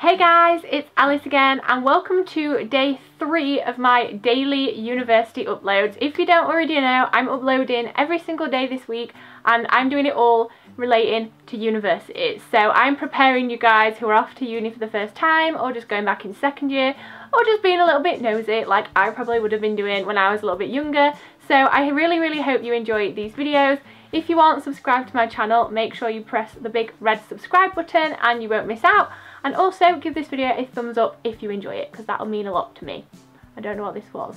Hey guys, it's Alice again and welcome to day three of my daily university uploads. If you don't already know, I'm uploading every single day this week and I'm doing it all relating to university. So I'm preparing you guys who are off to uni for the first time or just going back in second year or just being a little bit nosy like I probably would have been doing when I was a little bit younger. So I really, really hope you enjoy these videos. If you aren't subscribed to my channel, make sure you press the big red subscribe button and you won't miss out. And also give this video a thumbs up if you enjoy it because that'll mean a lot to me. I don't know what this was.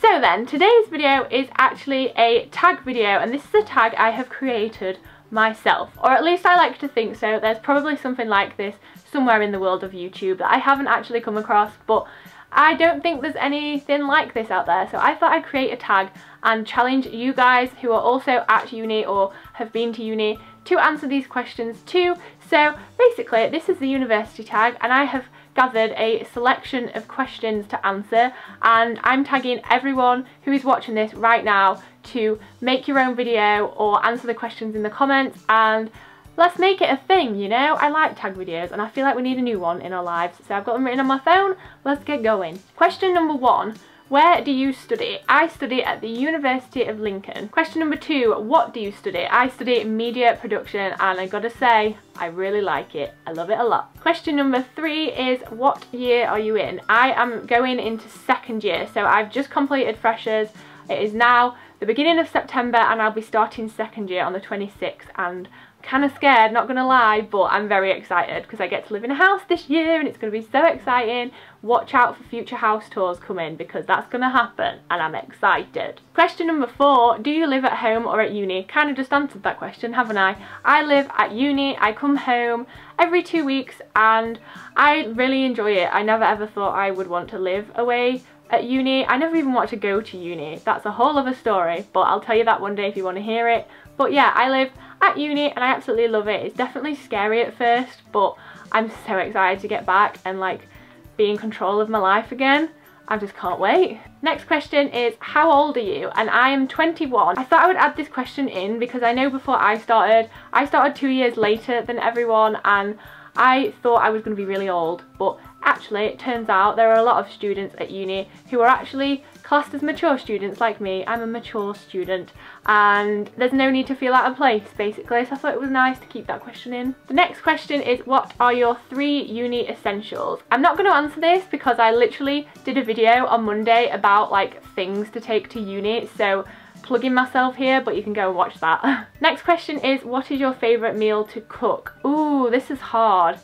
So then, today's video is actually a tag video and this is a tag I have created myself. Or at least I like to think so. There's probably something like this somewhere in the world of YouTube that I haven't actually come across but I don't think there's anything like this out there so I thought I'd create a tag and challenge you guys who are also at uni or have been to uni to answer these questions too. So basically this is the university tag and I have gathered a selection of questions to answer and I'm tagging everyone who is watching this right now to make your own video or answer the questions in the comments and let's make it a thing, you know? I like tag videos and I feel like we need a new one in our lives. So I've got them written on my phone, let's get going. Question number one, where do you study? I study at the University of Lincoln. Question number two, what do you study? I study media production and I gotta say, I really like it. I love it a lot. Question number three is what year are you in? I am going into second year, so I've just completed freshers. It is now the beginning of September and I'll be starting second year on the 26th and kind of scared, not gonna lie, but I'm very excited because I get to live in a house this year and it's gonna be so exciting. Watch out for future house tours coming because that's gonna happen and I'm excited. Question number four, do you live at home or at uni? Kind of just answered that question, haven't I? I live at uni, I come home every two weeks and I really enjoy it. I never ever thought I would want to live away at uni. I never even wanted to go to uni. That's a whole other story, but I'll tell you that one day if you want to hear it. But yeah, I live at uni and I absolutely love it. It's definitely scary at first, but I'm so excited to get back and like be in control of my life again. I just can't wait. Next question is, how old are you? And I am 21. I thought I would add this question in because I know before I started, I started two years later than everyone and I thought I was going to be really old, but actually it turns out there are a lot of students at uni who are actually classed as mature students like me. I'm a mature student and there's no need to feel out of place basically so I thought it was nice to keep that question in. The next question is what are your three uni essentials? I'm not going to answer this because I literally did a video on Monday about like things to take to uni so plugging myself here but you can go and watch that. Next question is what is your favourite meal to cook? Ooh this is hard.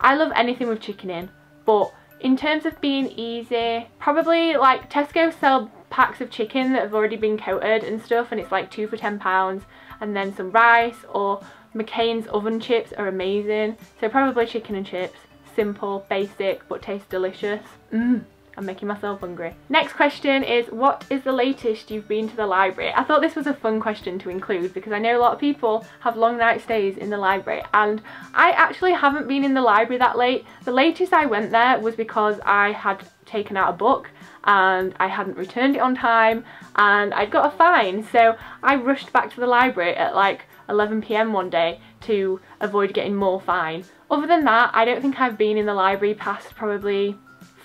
I love anything with chicken in but in terms of being easy, probably like Tesco sell packs of chicken that have already been coated and stuff and it's like two for £10 and then some rice or McCain's oven chips are amazing. So probably chicken and chips. Simple, basic, but taste delicious. Mmm. I'm making myself hungry. Next question is what is the latest you've been to the library? I thought this was a fun question to include because I know a lot of people have long night stays in the library and I actually haven't been in the library that late. The latest I went there was because I had taken out a book and I hadn't returned it on time and I'd got a fine so I rushed back to the library at like 11pm one day to avoid getting more fine. Other than that I don't think I've been in the library past probably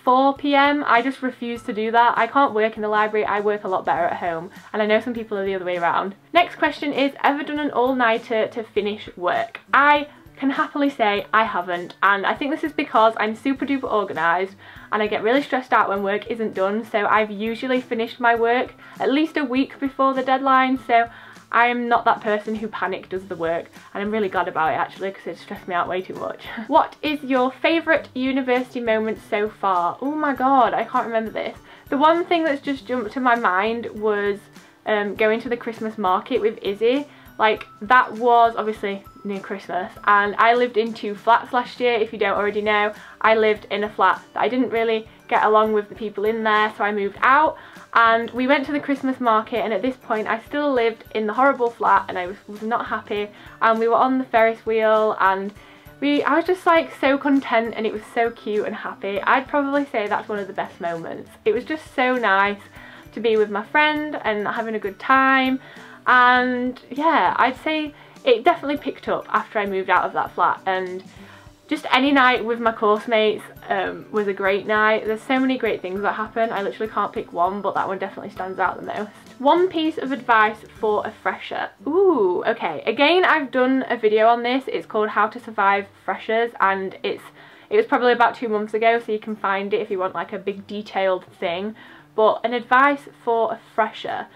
4pm. I just refuse to do that. I can't work in the library, I work a lot better at home and I know some people are the other way around. Next question is, ever done an all-nighter to finish work? I can happily say I haven't and I think this is because I'm super duper organised and I get really stressed out when work isn't done so I've usually finished my work at least a week before the deadline so I am not that person who panic does the work and I'm really glad about it actually because it stressed me out way too much. what is your favourite university moment so far? Oh my god, I can't remember this. The one thing that's just jumped to my mind was um, going to the Christmas market with Izzy. Like that was obviously near Christmas and I lived in two flats last year if you don't already know. I lived in a flat that I didn't really get along with the people in there so I moved out and we went to the Christmas market and at this point I still lived in the horrible flat and I was, was not happy and we were on the Ferris wheel and we I was just like so content and it was so cute and happy. I'd probably say that's one of the best moments. It was just so nice to be with my friend and having a good time and yeah I'd say it definitely picked up after I moved out of that flat and just any night with my course mates um, was a great night. There's so many great things that happen. I literally can't pick one, but that one definitely stands out the most. One piece of advice for a fresher. Ooh, okay. Again, I've done a video on this. It's called How to Survive Freshers and it's it was probably about two months ago, so you can find it if you want like a big detailed thing. But an advice for a fresher.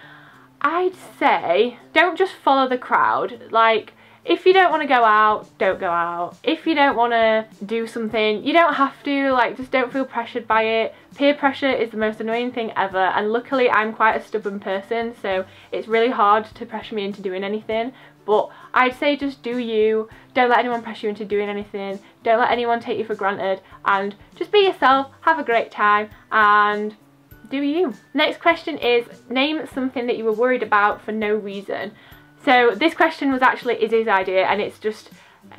I'd say don't just follow the crowd. Like, if you don't want to go out, don't go out. If you don't want to do something, you don't have to, like just don't feel pressured by it. Peer pressure is the most annoying thing ever and luckily I'm quite a stubborn person so it's really hard to pressure me into doing anything but I'd say just do you, don't let anyone pressure you into doing anything, don't let anyone take you for granted and just be yourself, have a great time and do you. Next question is name something that you were worried about for no reason. So this question was actually Izzy's idea and it's just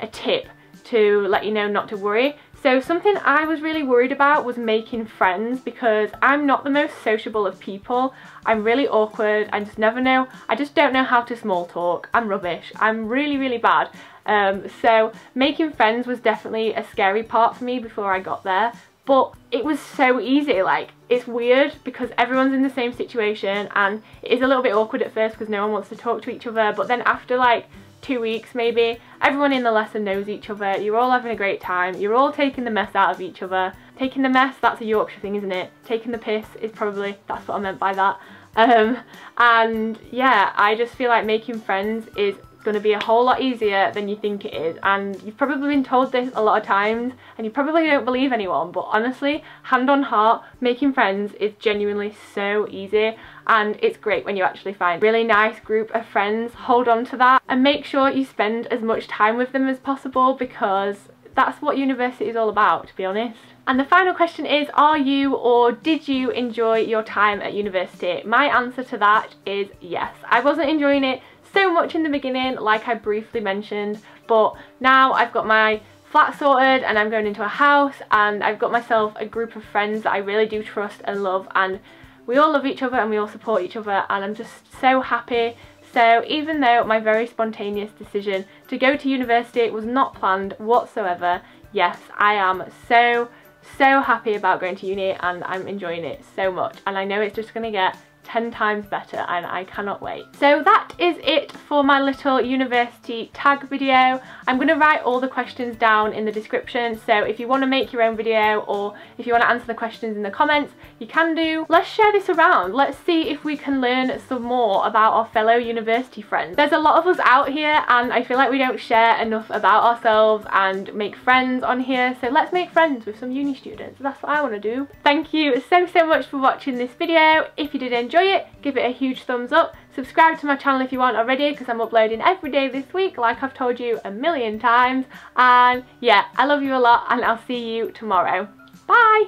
a tip to let you know not to worry. So something I was really worried about was making friends because I'm not the most sociable of people. I'm really awkward, I just never know, I just don't know how to small talk. I'm rubbish, I'm really really bad. Um, so making friends was definitely a scary part for me before I got there but it was so easy like it's weird because everyone's in the same situation and it is a little bit awkward at first because no one wants to talk to each other but then after like two weeks maybe everyone in the lesson knows each other you're all having a great time you're all taking the mess out of each other. Taking the mess that's a Yorkshire thing isn't it? Taking the piss is probably that's what I meant by that. Um, and yeah I just feel like making friends is going to be a whole lot easier than you think it is and you've probably been told this a lot of times and you probably don't believe anyone but honestly hand on heart making friends is genuinely so easy and it's great when you actually find a really nice group of friends hold on to that and make sure you spend as much time with them as possible because that's what university is all about to be honest. And the final question is, are you or did you enjoy your time at university? My answer to that is yes. I wasn't enjoying it so much in the beginning, like I briefly mentioned, but now I've got my flat sorted and I'm going into a house and I've got myself a group of friends that I really do trust and love and we all love each other and we all support each other and I'm just so happy. So even though my very spontaneous decision to go to university was not planned whatsoever, yes, I am so, so happy about going to uni and I'm enjoying it so much and I know it's just going to get 10 times better and I cannot wait. So that is it for my little university tag video. I'm going to write all the questions down in the description so if you want to make your own video or if you want to answer the questions in the comments you can do. Let's share this around. Let's see if we can learn some more about our fellow university friends. There's a lot of us out here and I feel like we don't share enough about ourselves and make friends on here so let's make friends with some uni students. That's what I want to do. Thank you so so much for watching this video. If you did enjoy enjoy it, give it a huge thumbs up. Subscribe to my channel if you aren't already because I'm uploading every day this week like I've told you a million times. And yeah, I love you a lot and I'll see you tomorrow. Bye!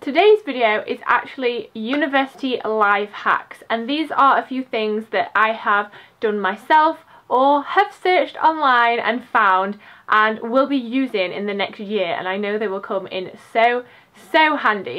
Today's video is actually university life hacks and these are a few things that I have done myself or have searched online and found and will be using in the next year and I know they will come in so so handy